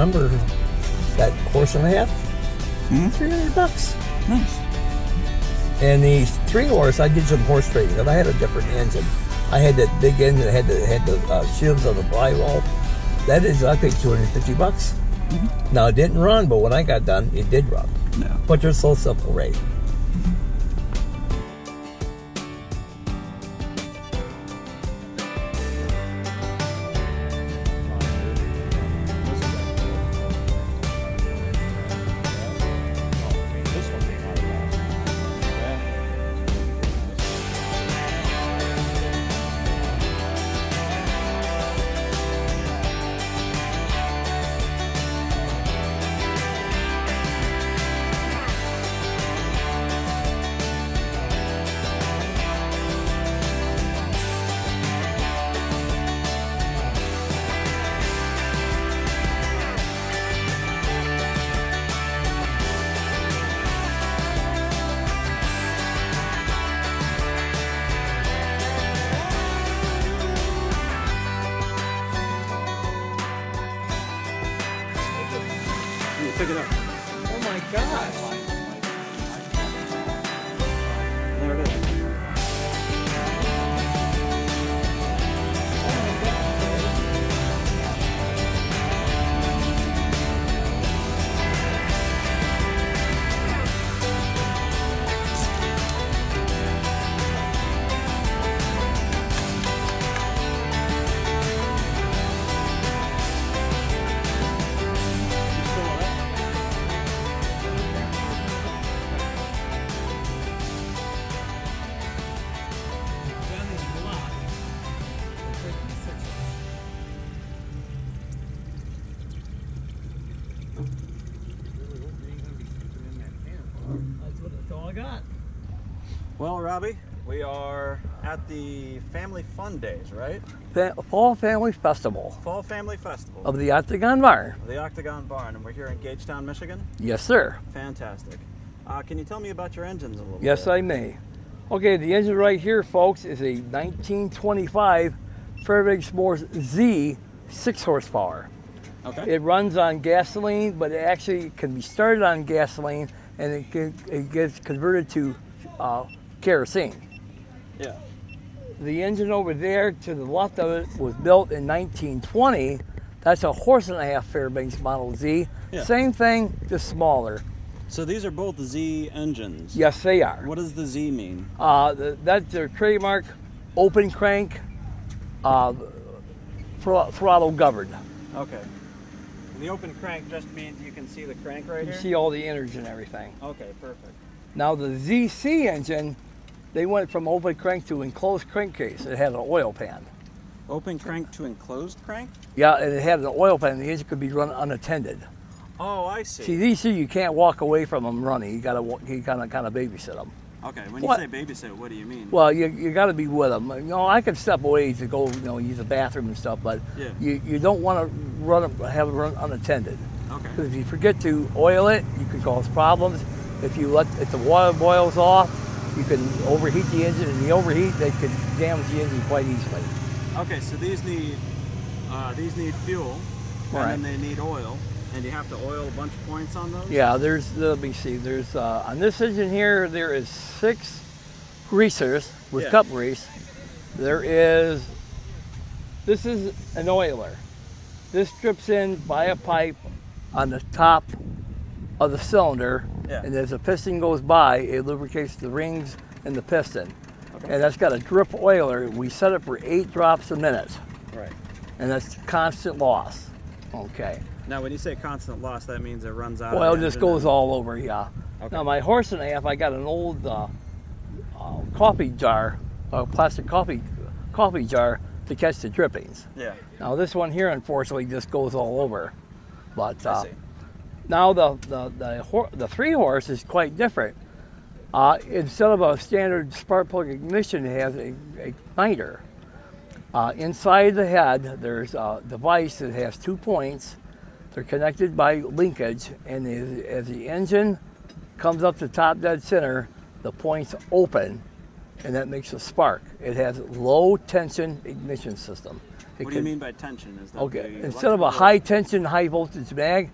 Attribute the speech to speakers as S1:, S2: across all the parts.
S1: remember that horse and a half?
S2: Mhm.
S1: 300 bucks.
S2: Nice.
S1: And the three horse, I did some horse trading, and I had a different engine. I had that big engine that had the, had the uh, shields on the fly roll. That is, I paid 250 bucks. Now, it didn't run, but when I got done, it did run. But they're so simple, Ray.
S2: It.
S1: Oh my gosh.
S2: Robbie, we are at the Family Fun Days, right?
S1: Fa- Fall Family Festival
S2: Fall Family Festival
S1: of the Octagon Barn.
S2: of the Octagon Barn, and we're here in Gagetown, Michigan.
S1: Yes, sir.
S2: Fantastic. Uh, can you tell me about your engines a little
S1: Yes,
S2: bit?
S1: Yes, I may. Okay, the engine right here, folks, is a 1925 Fairbanks Morse Z 6 horsepower.
S2: Okay.
S1: It runs on gasoline, but it actually can be started on gasoline and it, can, it gets converted to uh, kerosene.
S2: yeah.
S1: The engine over there to the left of it was built in 1920. That's a horse and a half Fairbanks Model Z.
S2: Yeah.
S1: Same thing, just smaller.
S2: So these are both Z engines.
S1: Yes, they are.
S2: What does the Z mean?
S1: Uh, th- that's their trademark open crank, uh, thr- throttle governed.
S2: Okay. And the open crank just means you can see the crank right
S1: You
S2: here?
S1: see all the innards and everything.
S2: Okay, perfect.
S1: Now the ZC engine, they went from open crank to enclosed crankcase. It had an oil pan.
S2: Open crank to enclosed crank?
S1: Yeah, and it had an oil pan. The engine could be run unattended.
S2: Oh, I see.
S1: See, these two you can't walk away from them running. You gotta, you kind of, kind of babysit them.
S2: Okay, when you say babysit, what do you mean?
S1: Well, you, you got to be with them. You know, I can step away to go, you know, use the bathroom and stuff, but
S2: Yeah.
S1: you, you don't want to run have it run unattended.
S2: Okay.
S1: Because if you forget to oil it, you can cause problems. If you let if the water boils off, you can overheat the engine, and the overheat they could damage the engine quite easily.
S2: Okay, so these need uh, these need fuel, and then they need oil, and you have to oil a bunch of points on those.
S1: Yeah, there's let me see. There's uh, on this engine here there is six greasers with
S2: Yeah.
S1: cup grease. There is this is an oiler. This drips in by a pipe on the top of the cylinder,
S2: Yeah.
S1: and as the piston goes by, it lubricates the rings and the piston.
S2: Okay.
S1: And that's got a drip oiler. We set it for eight drops a minute,
S2: Right.
S1: and that's constant loss. Okay.
S2: Now, when you say constant loss, that means it runs out. of
S1: Oil just goes
S2: and-
S1: all over, yeah.
S2: Okay.
S1: Now my horse and a half, I got an old uh, uh, coffee jar, a plastic coffee coffee jar to catch the drippings.
S2: Yeah.
S1: Now this one here, unfortunately, just goes all over. But uh,
S2: see.
S1: Now the the the, the three horse is quite different. Uh, instead of a standard spark plug ignition, it has a, igniter. Uh, inside the head, there's a device that has two points. They're connected by linkage, and as, as the engine comes up to top dead center, the points open, and that makes a spark. It has low tension ignition system. It
S2: What do you mean by tension? Is that
S1: Okay, instead of a high tension, high voltage mag,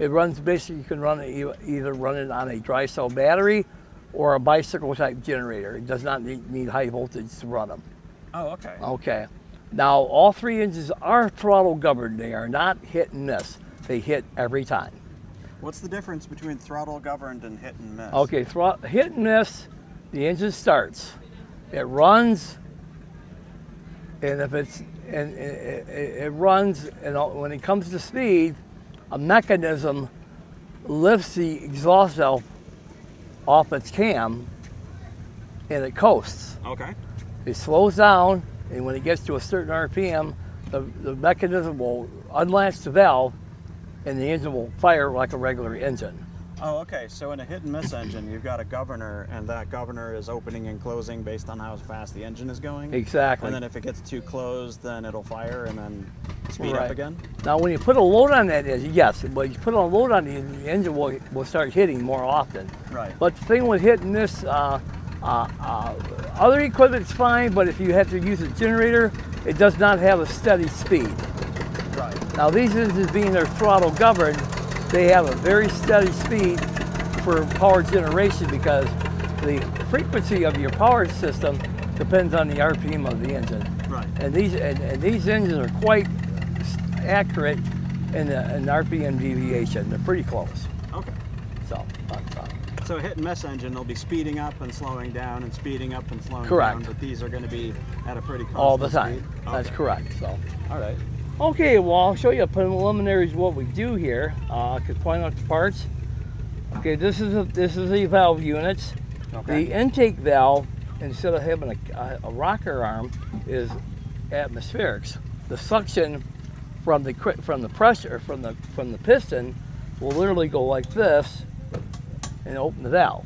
S1: it runs basically, you can run it, e- either run it on a dry cell battery or a bicycle type generator. It does not need, need high voltage to run them.
S2: Oh, okay.
S1: Okay. Now, all three engines are throttle governed. They are not hit and miss. They hit every time.
S2: What's the difference between throttle governed and hit and miss?
S1: Okay, thro- hit and miss, the engine starts. It runs, and if it's and it, it, it runs, and when it comes to speed, a mechanism lifts the exhaust valve off its cam, and it coasts.
S2: Okay.
S1: It slows down, and when it gets to a certain RPM, the, the mechanism will unlatch the valve, and the engine will fire like a regular engine.
S2: Oh, okay. So in a hit and miss engine, you've got a governor, and that governor is opening and closing based on how fast the engine is going.
S1: Exactly.
S2: And then if it gets too close, then it'll fire and then speed
S1: Right.
S2: up again.
S1: Now, when you put a load on that engine, yes, but you put a load on the engine, the engine will, will start hitting more often.
S2: Right.
S1: But the thing with hitting this, uh, uh, uh, other equipment's fine, but if you have to use a generator, it does not have a steady speed.
S2: Right.
S1: Now, these engines being their throttle governed, they have a very steady speed for power generation because the frequency of your power system depends on the RPM of the engine.
S2: Right.
S1: And these and, and these engines are quite accurate in the in RPM deviation. They're pretty close.
S2: Okay.
S1: So,
S2: So a hit and miss engine, they'll be speeding up and slowing down and speeding up and slowing
S1: Correct.
S2: down. But these are going to be at a pretty constant
S1: all the time.
S2: speed.
S1: That's correct. So.
S2: All right.
S1: Okay, well, I'll show you a preliminary preliminaries what we do here. Uh, I could point out the parts. Okay, this is a, this is the valve units.
S2: Okay.
S1: The intake valve, instead of having a, a, a rocker arm, is atmospherics. The suction from the from the pressure from the from the piston will literally go like this and open the valve.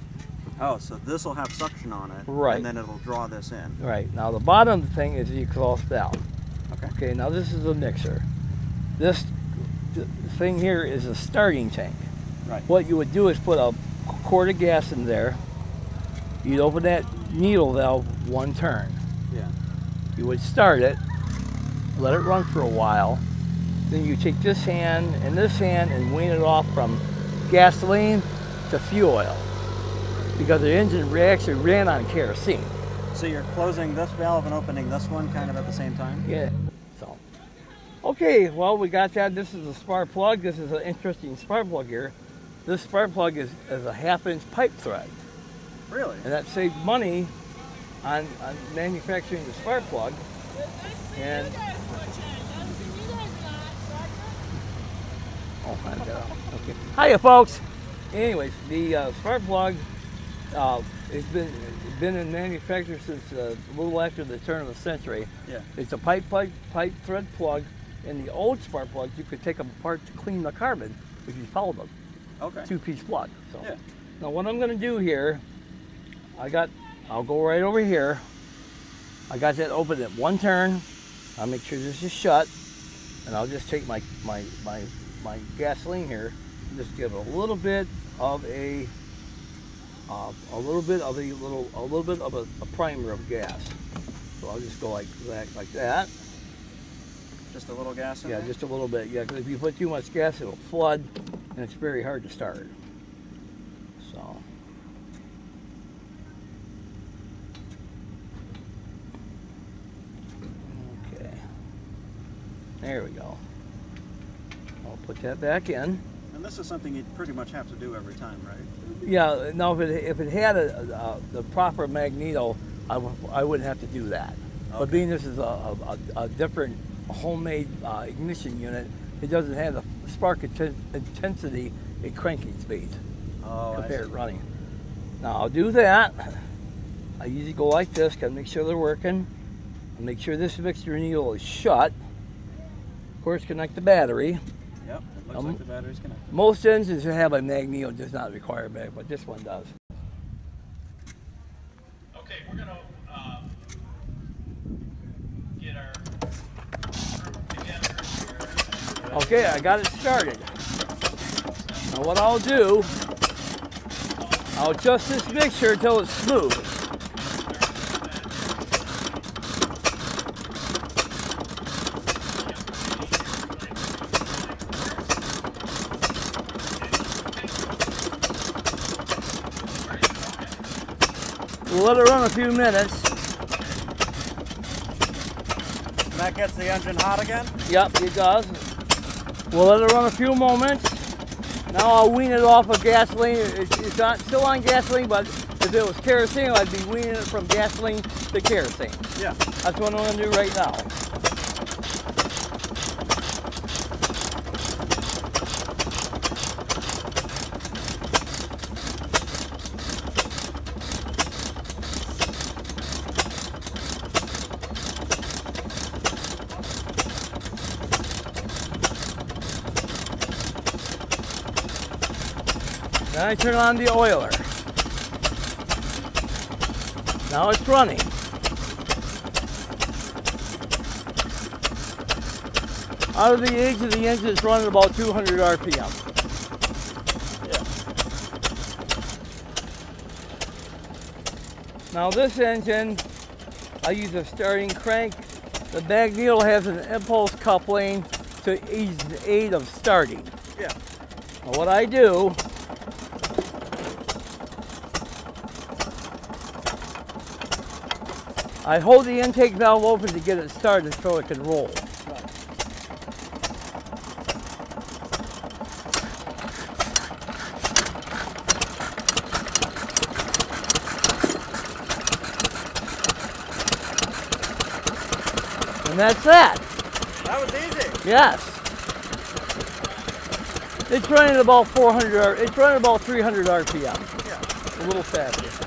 S2: Oh, so this will have suction on it,
S1: Right.
S2: And then it'll draw this in.
S1: Right now, the bottom thing is the exhaust valve.
S2: Okay.
S1: Now this is a mixer. This thing here is a starting tank.
S2: Right.
S1: What you would do is put a quart of gas in there. You'd open that needle valve one turn.
S2: Yeah.
S1: You would start it, let it run for a while. Then you take this hand and this hand and wean it off from gasoline to fuel oil. Because the engine actually ran on kerosene.
S2: So you're closing this valve and opening this one kind of at the same time?
S1: Yeah. Okay, well, we got that. This is a spark plug. This is an interesting spark plug here. This spark plug is, is a half inch pipe thread,
S2: Really?
S1: and that saved money on, on manufacturing the spark plug. And oh, got it. okay. Hiya, folks. Anyways, the uh, spark plug uh, it's been been in manufacture since uh, a little after the turn of the century.
S2: Yeah.
S1: It's a pipe, pipe, pipe thread plug. In the old spark plugs, you could take them apart to clean the carbon if you followed them.
S2: Okay.
S1: Two-piece plug. So
S2: Yeah.
S1: now what I'm going to do here, I got, I'll go right over here. I got that open at one turn. I'll make sure this is shut, and I'll just take my my my my gasoline here, and just give it a little bit of a uh, a little bit of a little a little bit of a, a primer of gas. So I'll just go like that like that.
S2: Just a little gas
S1: Yeah,
S2: there?
S1: just a little bit. Yeah, because if you put too much gas, it'll flood, and it's very hard to start. So. Okay. There we go. I'll put that back in.
S2: And this is something you pretty much have to do every time, right?
S1: Yeah, no, if it, if it had a, the proper magneto, I w- I wouldn't have to do that. But
S2: Okay.
S1: being this is a, a, a different homemade uh, ignition unit, it doesn't have the spark intensity at cranking speed
S2: Oh,
S1: compared to running. Now I'll do that. I usually go like this, gotta make sure they're working. Make sure this mixture needle is shut. Of course, connect the battery.
S2: Yep, it looks
S1: Um,
S2: like the battery's connected.
S1: Most engines that have a magneto does not require a bag, but this one does.
S3: Okay,
S1: I got it started. Now what I'll do, I'll adjust this mixture until it's smooth. We'll let it run a few minutes.
S2: And that gets the engine hot again?
S1: Yep, it does. We'll let it run a few moments. Now I'll wean it off of gasoline. It's, not still on gasoline, but if it was kerosene, I'd be weaning it from gasoline to kerosene.
S2: Yeah.
S1: That's what I'm gonna do right now. Then I turn on the oiler. Now it's running. Out of the age of the engine, it's running about 200 RPM. Now this engine, I use a starting crank. The Magneto has an impulse coupling to ease the aid of starting.
S2: Yeah.
S1: Now what I do, I hold the intake valve open to get it started so it can roll. And that's that.
S2: That was easy.
S1: Yes. It's running at about 400, it's running about 300 RPM.
S2: Yeah.
S1: A little faster.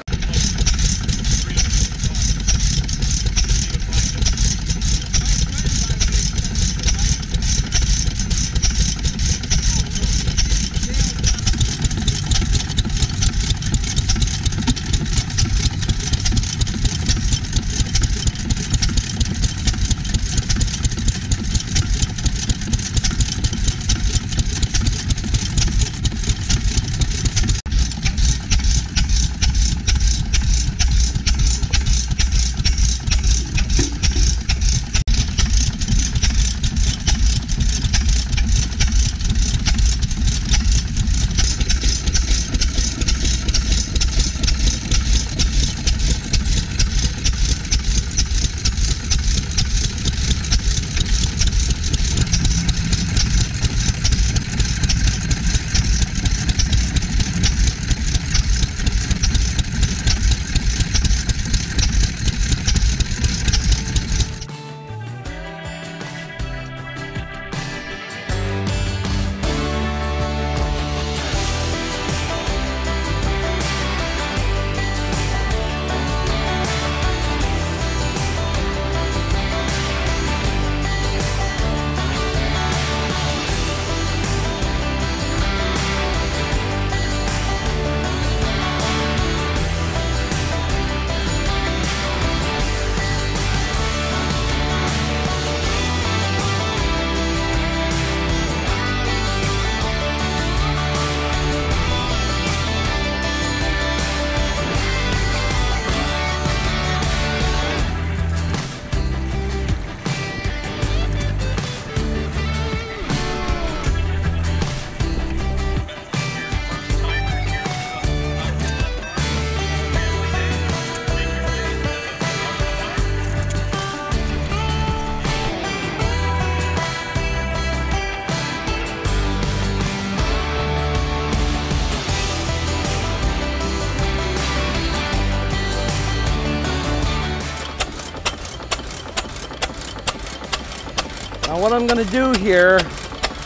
S1: What I'm going to do here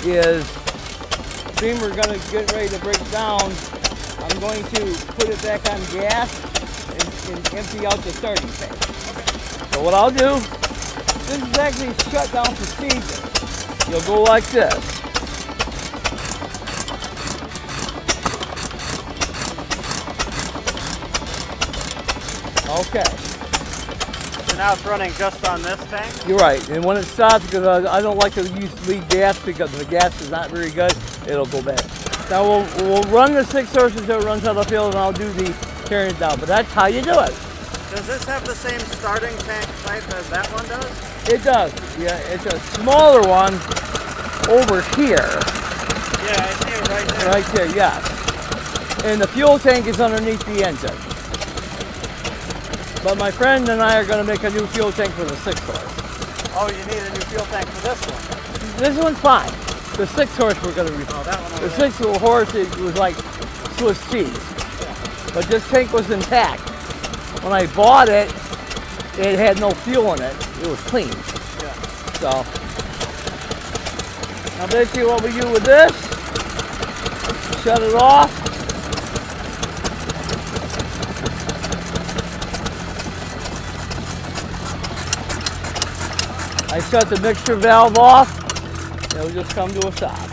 S1: is, going to get ready to break down, I'm going to put it back on gas and, and empty out the starting tank. So what I'll do, this is actually shutdown procedure. You'll go like this. Okay.
S2: So now it's running just on this tank?
S1: You're right. And when it stops, because I, I don't like to use lead gas because the gas is not very good, it'll go bad. Now we'll, we'll run the six horses it runs out of field and I'll do the tearing it down. But that's how you do it.
S2: Does this have the same starting tank type as that one does?
S1: It does. Yeah, it's a smaller one over here.
S2: Yeah, I see it right there.
S1: Right there, yes. And the fuel tank is underneath the engine. But my friend and I are going to make a new fuel tank for the six horse.
S2: Oh, you need a new fuel tank for this one.
S1: This one's fine. The six horse we're going to replace.
S2: Oh, that one
S1: The
S2: there.
S1: six horse it was like Swiss cheese, but this tank was intact. When I bought it, it had no fuel in it. It was clean.
S2: Yeah.
S1: So now basically what we do with this, shut it off. I shut the mixture valve off. It'll just come to a stop.